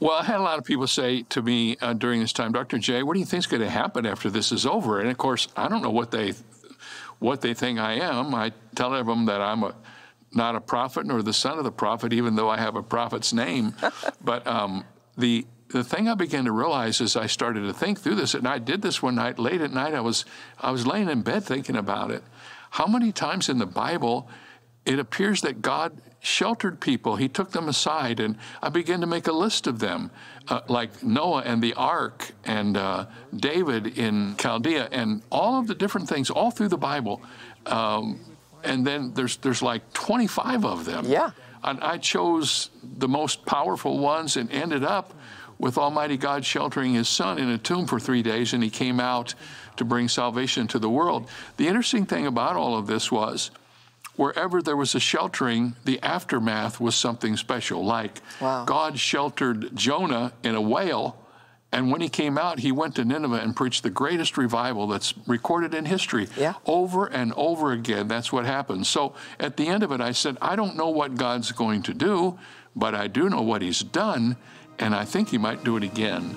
Well, I had a lot of people say to me uh, during this time, Dr. J, what do you think is going to happen after this is over? And of course, I don't know what they what they think I am. I tell them that I'm a not a prophet nor the son of the prophet, even though I have a prophet's name. but um, the the thing I began to realize as I started to think through this, and I did this one night late at night. I was I was laying in bed thinking about it. How many times in the Bible it appears that God sheltered people. He took them aside, and I began to make a list of them, uh, like Noah and the ark, and uh, David in Chaldea, and all of the different things all through the Bible. Um, and then there's there's like 25 of them. Yeah. And I chose the most powerful ones and ended up with Almighty God sheltering His Son in a tomb for three days, and He came out to bring salvation to the world. The interesting thing about all of this was wherever there was a sheltering, the aftermath was something special. Like wow. God sheltered Jonah in a whale, and when he came out, he went to Nineveh and preached the greatest revival that's recorded in history. Yeah. Over and over again, that's what happened. So at the end of it, I said, I don't know what God's going to do, but I do know what he's done, and I think he might do it again.